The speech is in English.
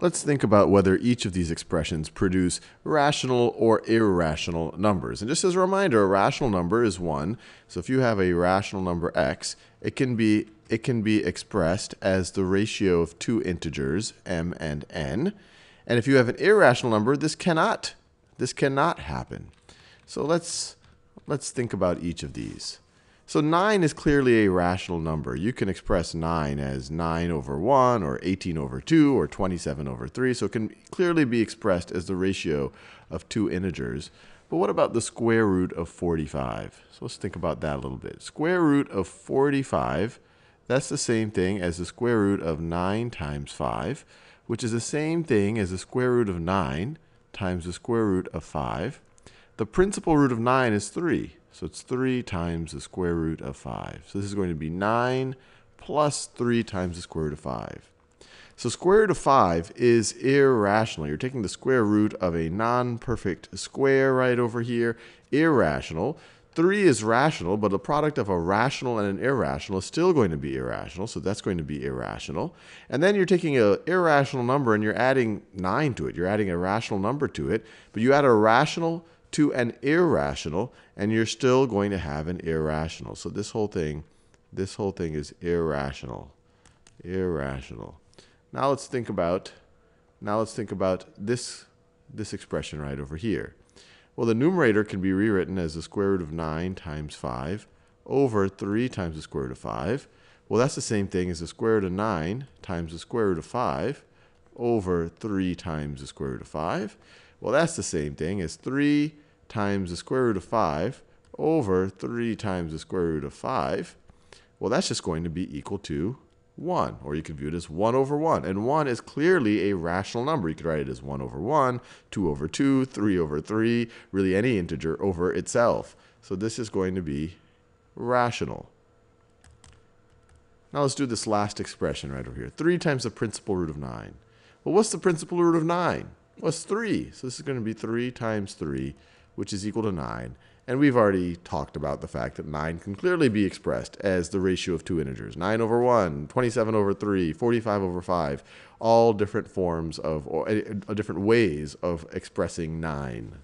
Let's think about whether each of these expressions produce rational or irrational numbers. And just as a reminder, a rational number is 1. So if you have a rational number x, it can be it can be expressed as the ratio of two integers, m and n. And if you have an irrational number, this cannot this cannot happen. So let's let's think about each of these. So 9 is clearly a rational number. You can express 9 as 9 over 1, or 18 over 2, or 27 over 3. So it can clearly be expressed as the ratio of two integers. But what about the square root of 45? So let's think about that a little bit. Square root of 45, that's the same thing as the square root of 9 times 5, which is the same thing as the square root of 9 times the square root of 5. The principal root of 9 is 3. So it's 3 times the square root of 5. So this is going to be 9 plus 3 times the square root of 5. So square root of 5 is irrational. You're taking the square root of a non-perfect square right over here. Irrational. 3 is rational, but the product of a rational and an irrational is still going to be irrational, so that's going to be irrational. And then you're taking an irrational number and you're adding 9 to it. You're adding a rational number to it, but you add a rational to an irrational, and you're still going to have an irrational. So this whole thing, this whole thing is irrational. Irrational. Now let's think about now let's think about this this expression right over here. Well, the numerator can be rewritten as the square root of 9 times 5 over 3 times the square root of 5. Well, that's the same thing as the square root of 9 times the square root of 5 over 3 times the square root of 5. Well, that's the same thing as 3 times the square root of 5 over 3 times the square root of 5. Well, that's just going to be equal to 1. Or you could view it as 1 over 1. And 1 is clearly a rational number. You could write it as 1 over 1, 2 over 2, 3 over 3, really any integer over itself. So this is going to be rational. Now let's do this last expression right over here. 3 times the principal root of 9. Well, what's the principal root of 9? was 3. So this is going to be 3 times 3, which is equal to 9. And we've already talked about the fact that 9 can clearly be expressed as the ratio of two integers. 9 over 1, 27 over 3, 45 over 5, all different forms of, or uh, different ways of expressing 9.